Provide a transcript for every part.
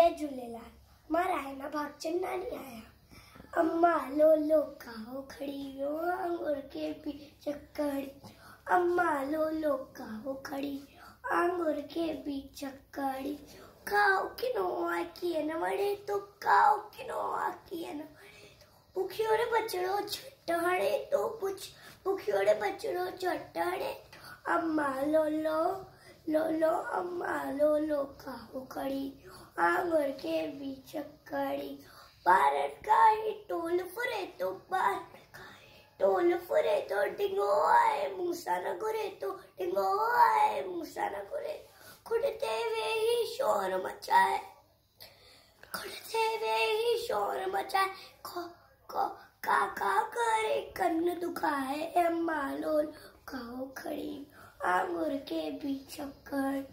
जय झूलेलाल। माँ रायना भागचंदानी आहियाँ अम्मा लो लो काहो खड़ी वियो आंगुर के पी चकड़ी अम्मा लो लो काहो खड़ी आंगुर के पी चकड़ी काओ किनो आकी न वड़े तो काओ किनो आकी न पुखियोड़े बचड़ो छटड़े तो पुछ। पुखियोड़े बचड़ो छटड़े अम्मा लो लो लो लो अम्मा, लो काहो खड़ी आंगुर के बीच कड़ी भारत का ही टोल फुरे तो भारत का टोल फुरे तो डिंगो आए, मूसा न गुरे तो डिंगो आए, मूसा न गुरे खुड़ते वे ही शोर मचाए, खुड़ते वे ही शोर मचाए। खो खो काका करे, कन्न दुखाए, अम्मा लोल खाओ खड़ी आंगुर के बीच कड़ी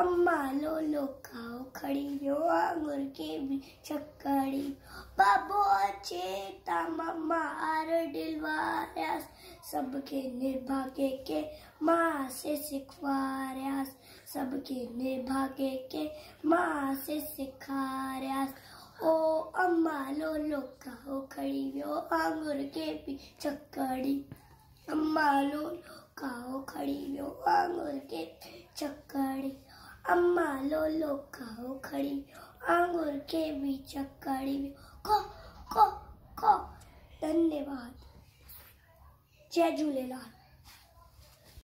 अम्मा लो लो खाओ खड़ी यो आंगुर के भी चक्कड़ी बाबो चेता मम्मा आर डिलवारियास सबके निर्भागे के माँ से सिखवारियास सबके निर्भागे के माँ से सिखारियास ओ अम्मा लो लो खाओ खड़ी यो आंगुर के भी चक्कड़ी अम्मा लो लो खड़ी यो आंगुर के चक्कड़ी अम्मा लो लो खाओ खड़ी आंगुर के बीच कड़ी को को को धन्यवाद। जय झूलेलाल।